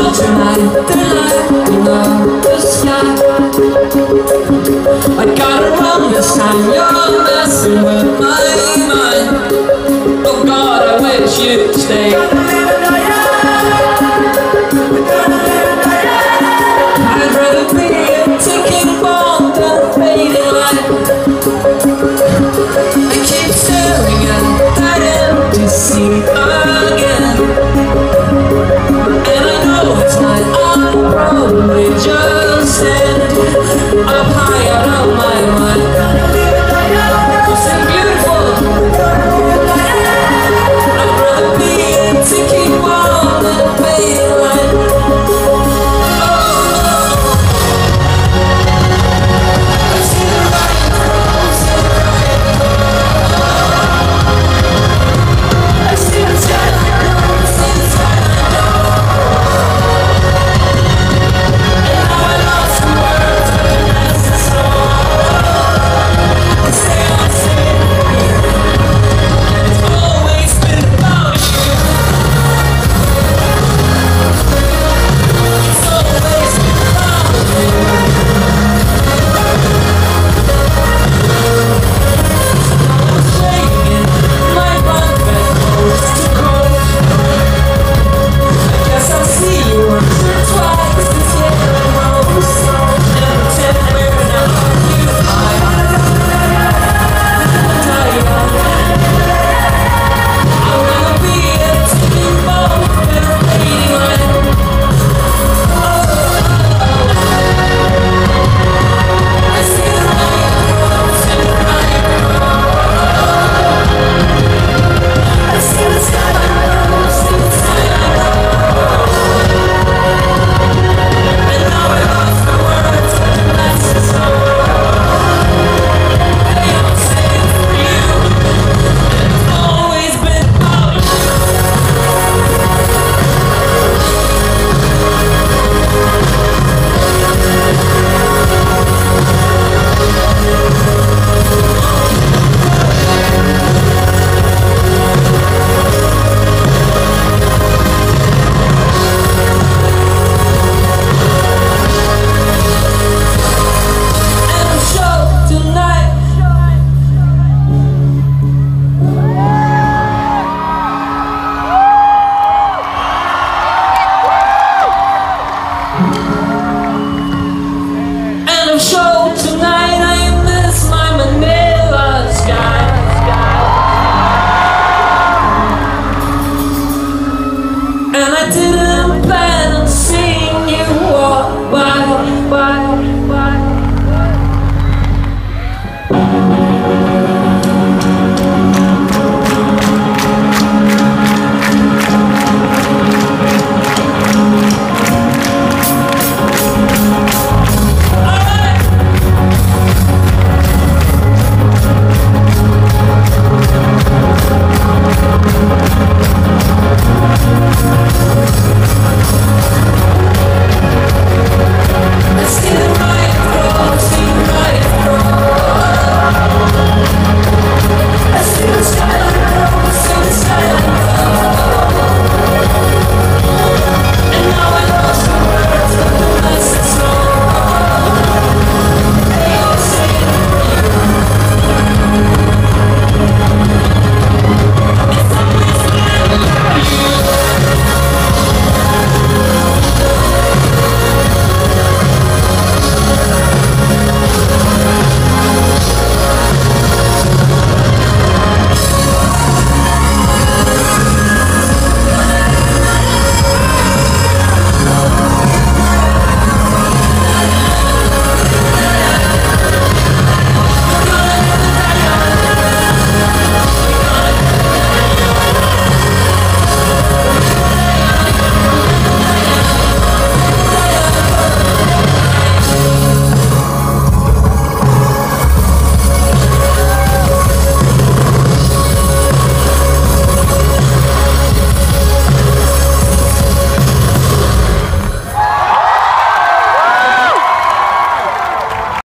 girl tonight, tonight, below the sky. I gotta run this time, you're messing with my mind. Oh God, I wish you'd stay.